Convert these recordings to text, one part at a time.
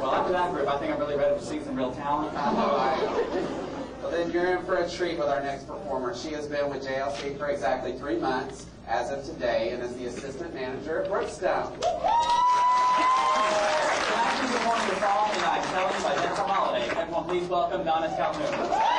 Well, after that group, I think I'm really ready to see some real talent. Oh, I know Well, then you're in for a treat with our next performer. She has been with JLC for exactly three months as of today and is the assistant manager at Brookstone. Tonight she's performing the song and I'm by Jennifer Holliday. Everyone please welcome Donnis Calhoun.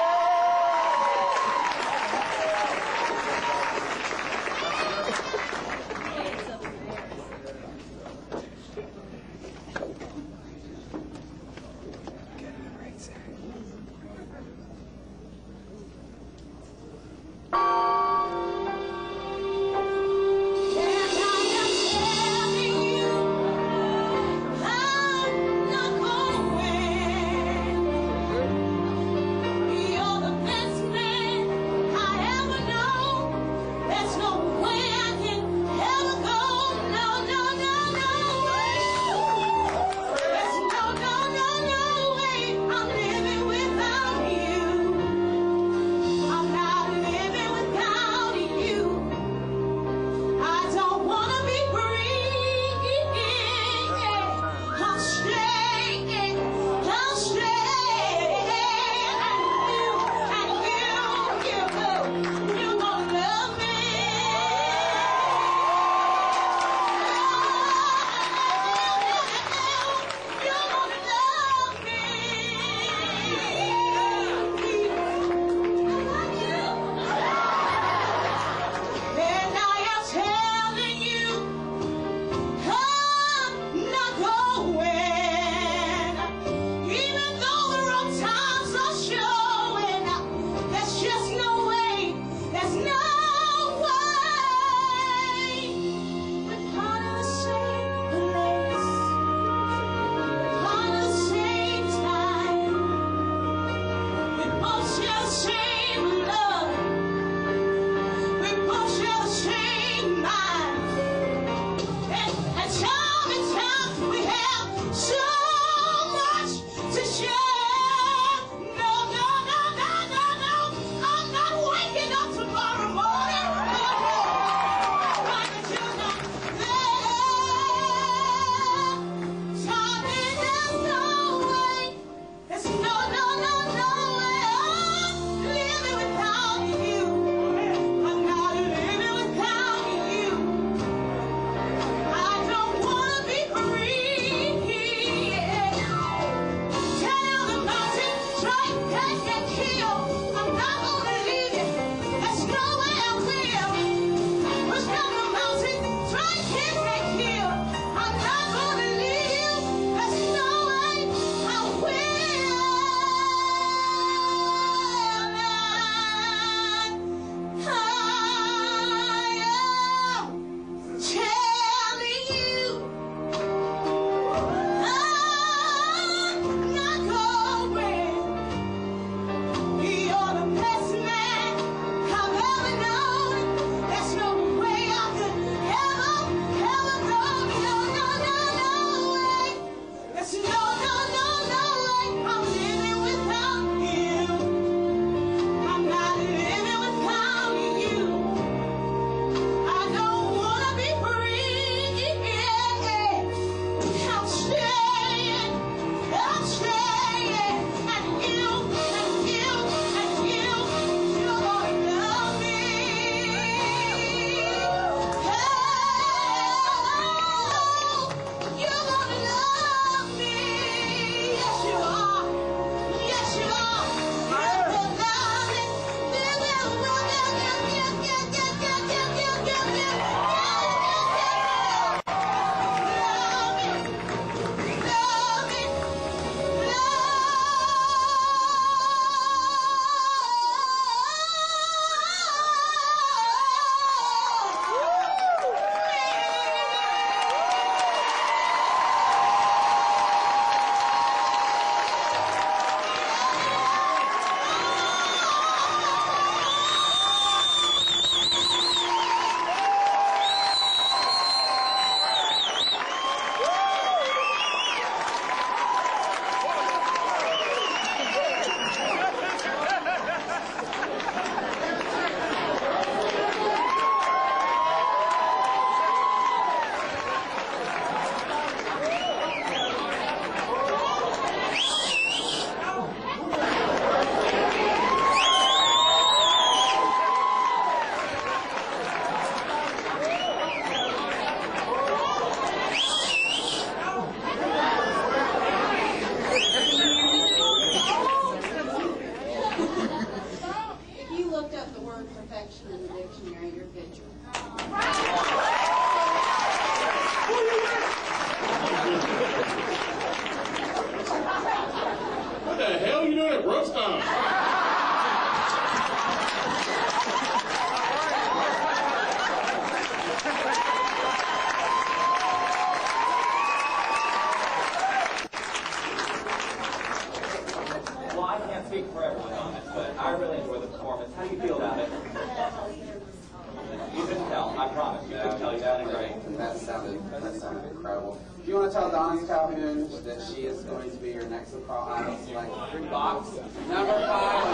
Calhoun that she is going to be your next lacrosse select three box number five.